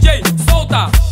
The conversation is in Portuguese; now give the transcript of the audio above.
DJ, solta!